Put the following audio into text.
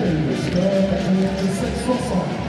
Mr. Mr. Mr.